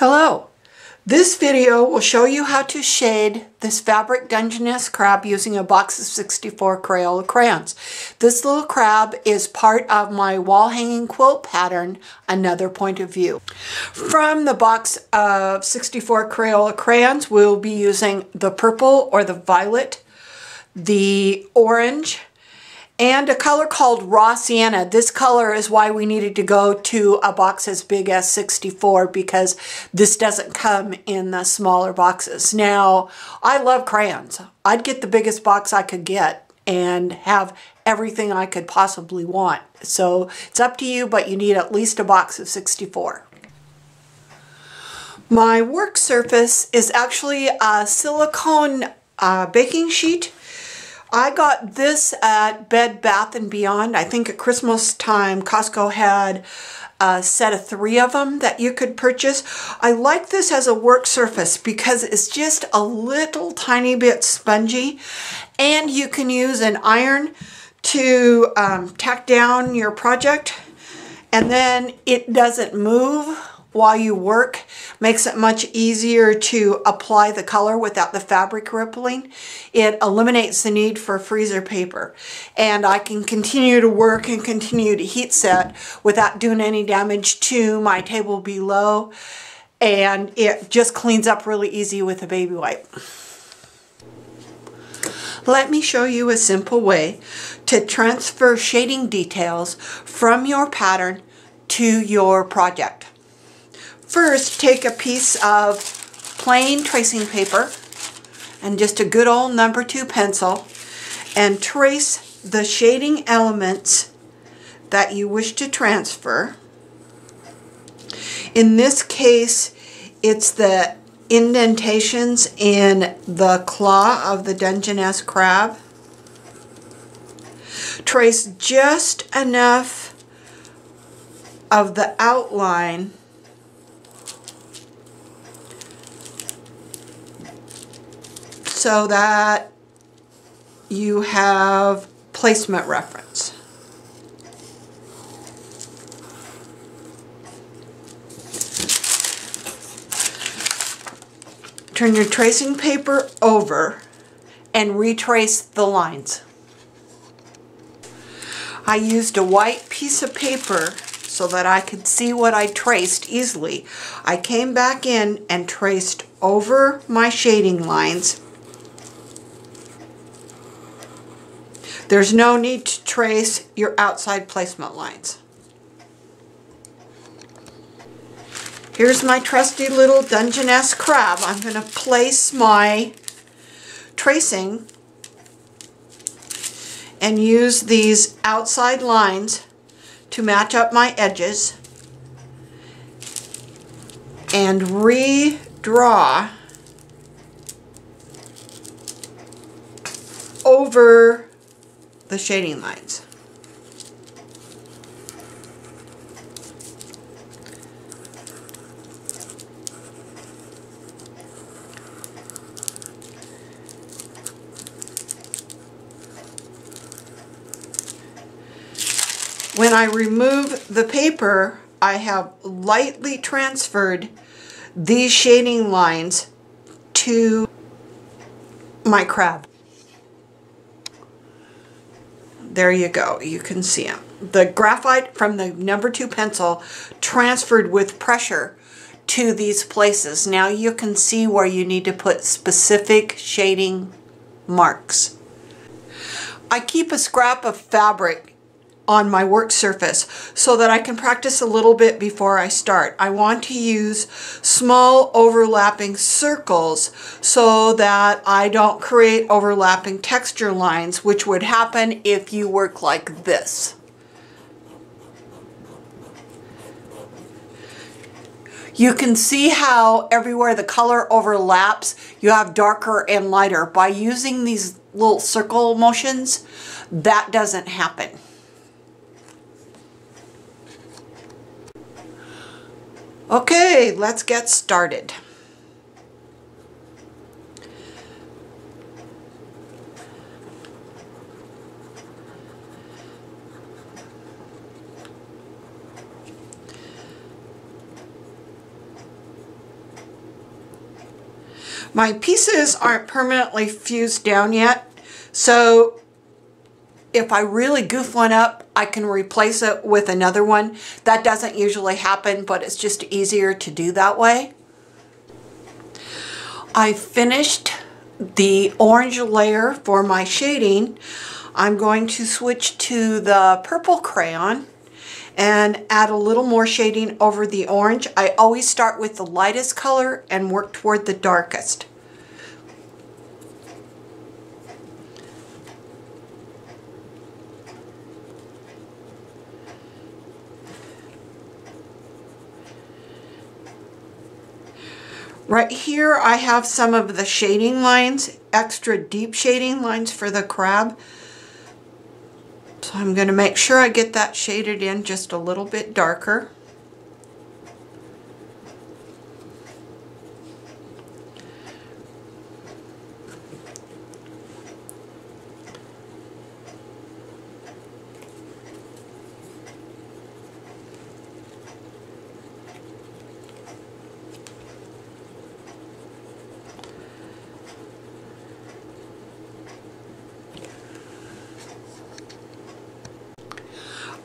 Hello! This video will show you how to shade this fabric Dungeness crab using a box of 64 Crayola crayons. This little crab is part of my wall hanging quilt pattern, Another Point of View. From the box of 64 Crayola crayons, we'll be using the purple or the violet, the orange, and a color called Raw Sienna. This color is why we needed to go to a box as big as 64 because this doesn't come in the smaller boxes. Now, I love crayons. I'd get the biggest box I could get and have everything I could possibly want. So it's up to you, but you need at least a box of 64. My work surface is actually a silicone uh, baking sheet I got this at Bed Bath & Beyond. I think at Christmas time, Costco had a set of three of them that you could purchase. I like this as a work surface because it's just a little tiny bit spongy and you can use an iron to um, tack down your project and then it doesn't move while you work makes it much easier to apply the color without the fabric rippling. It eliminates the need for freezer paper and I can continue to work and continue to heat set without doing any damage to my table below and it just cleans up really easy with a baby wipe. Let me show you a simple way to transfer shading details from your pattern to your project. First, take a piece of plain tracing paper and just a good old number two pencil and trace the shading elements that you wish to transfer. In this case, it's the indentations in the claw of the Dungeness crab. Trace just enough of the outline so that you have placement reference. Turn your tracing paper over and retrace the lines. I used a white piece of paper so that I could see what I traced easily. I came back in and traced over my shading lines There's no need to trace your outside placement lines. Here's my trusty little Dungeness crab. I'm going to place my tracing and use these outside lines to match up my edges and redraw over the shading lines. When I remove the paper, I have lightly transferred these shading lines to my crab. There you go. You can see them. The graphite from the number two pencil transferred with pressure to these places. Now you can see where you need to put specific shading marks. I keep a scrap of fabric on my work surface so that I can practice a little bit before I start. I want to use small overlapping circles so that I don't create overlapping texture lines which would happen if you work like this. You can see how everywhere the color overlaps, you have darker and lighter. By using these little circle motions, that doesn't happen. Okay, let's get started. My pieces aren't permanently fused down yet, so if I really goof one up, I can replace it with another one. That doesn't usually happen, but it's just easier to do that way. I finished the orange layer for my shading. I'm going to switch to the purple crayon and add a little more shading over the orange. I always start with the lightest color and work toward the darkest. Right here I have some of the shading lines, extra deep shading lines for the crab. So I'm going to make sure I get that shaded in just a little bit darker.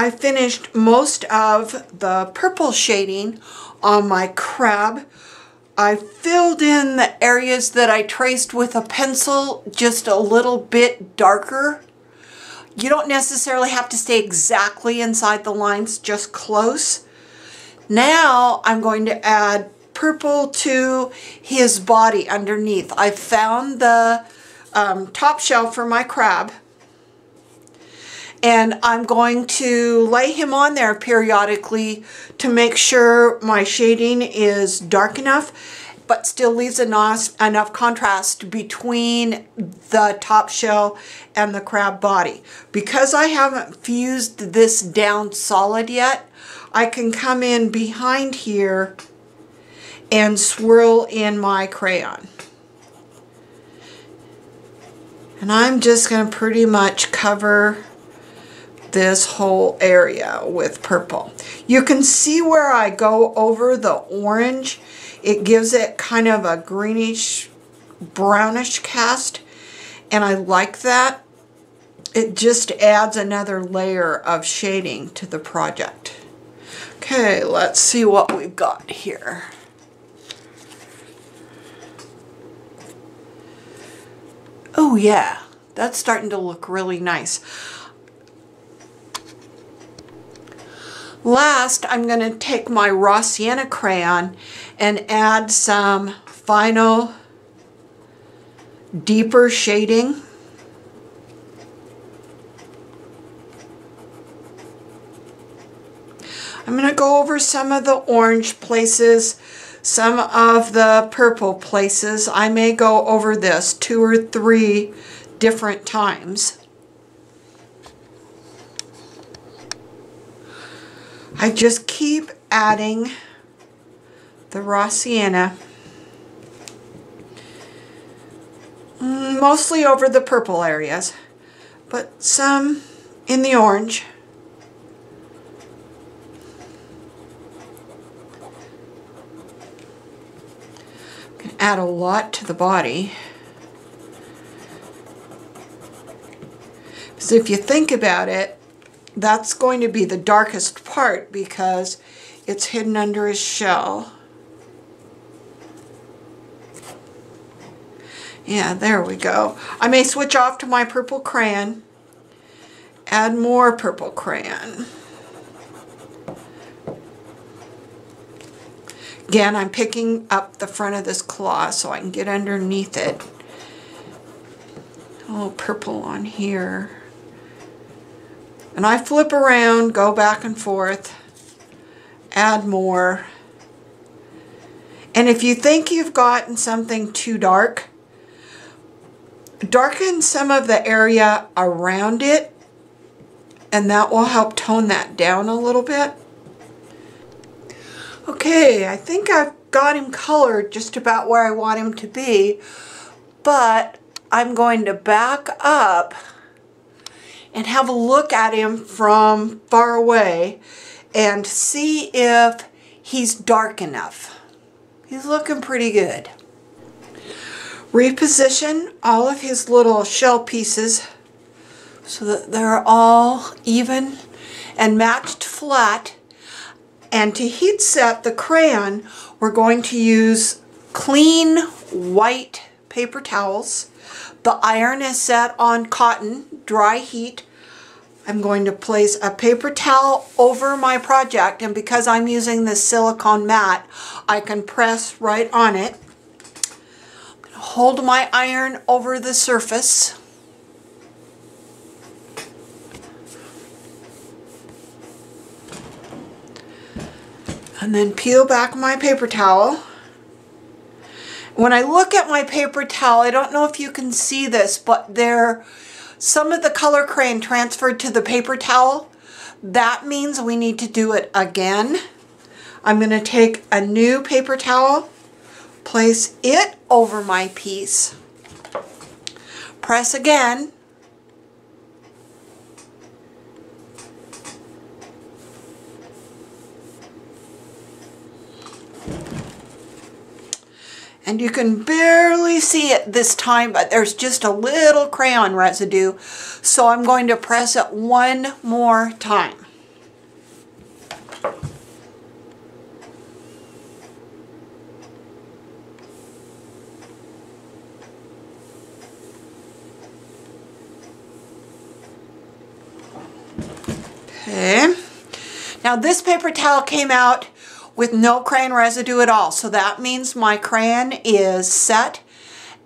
I finished most of the purple shading on my crab. I filled in the areas that I traced with a pencil just a little bit darker. You don't necessarily have to stay exactly inside the lines, just close. Now I'm going to add purple to his body underneath. I found the um, top shell for my crab and I'm going to lay him on there periodically to make sure my shading is dark enough but still leaves enough, enough contrast between the top shell and the crab body. Because I haven't fused this down solid yet, I can come in behind here and swirl in my crayon. And I'm just going to pretty much cover this whole area with purple. You can see where I go over the orange. It gives it kind of a greenish, brownish cast, and I like that. It just adds another layer of shading to the project. Okay, let's see what we've got here. Oh yeah, that's starting to look really nice. Last, I'm going to take my raw sienna crayon and add some final deeper shading. I'm going to go over some of the orange places, some of the purple places. I may go over this two or three different times. I just keep adding the raw sienna mm, mostly over the purple areas but some in the orange. Can add a lot to the body. So if you think about it that's going to be the darkest part because it's hidden under his shell. Yeah, there we go. I may switch off to my purple crayon, add more purple crayon. Again, I'm picking up the front of this claw so I can get underneath it. A little purple on here. And I flip around, go back and forth, add more. And if you think you've gotten something too dark, darken some of the area around it and that will help tone that down a little bit. Okay, I think I've got him colored just about where I want him to be, but I'm going to back up and have a look at him from far away and see if he's dark enough. He's looking pretty good. reposition all of his little shell pieces so that they're all even and matched flat. And to heat set the crayon, we're going to use clean white paper towels. The iron is set on cotton, dry heat. I'm going to place a paper towel over my project and because I'm using this silicone mat, I can press right on it. Hold my iron over the surface. And then peel back my paper towel. When I look at my paper towel, I don't know if you can see this, but there, some of the color crayon transferred to the paper towel. That means we need to do it again. I'm going to take a new paper towel, place it over my piece, press again, and you can barely see it this time, but there's just a little crayon residue. So I'm going to press it one more time. Okay. Now this paper towel came out with no crayon residue at all. So that means my crayon is set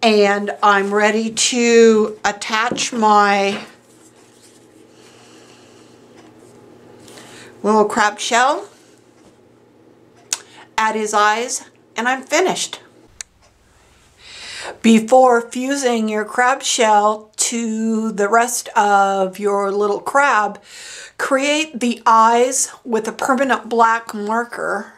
and I'm ready to attach my little crab shell, add his eyes, and I'm finished. Before fusing your crab shell to the rest of your little crab, create the eyes with a permanent black marker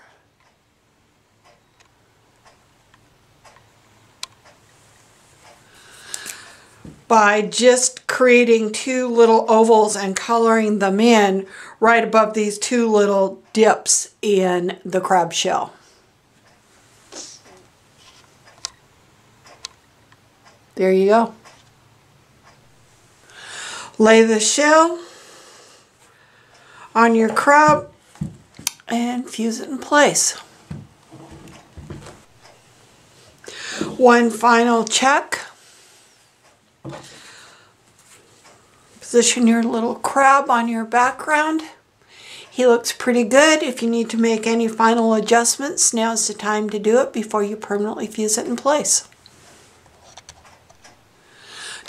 by just creating two little ovals and coloring them in right above these two little dips in the crab shell. There you go. Lay the shell on your crab and fuse it in place. One final check. Position your little crab on your background. He looks pretty good. If you need to make any final adjustments, now's the time to do it before you permanently fuse it in place.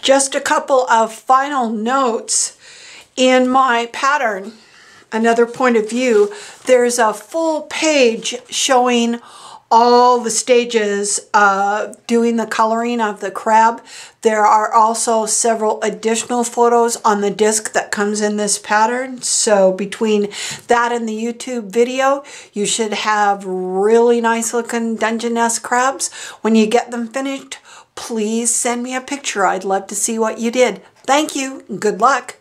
Just a couple of final notes in my pattern. Another point of view, there's a full page showing all the stages of doing the coloring of the crab. There are also several additional photos on the disc that comes in this pattern. So between that and the YouTube video, you should have really nice looking Dungeness crabs. When you get them finished, please send me a picture. I'd love to see what you did. Thank you. Good luck.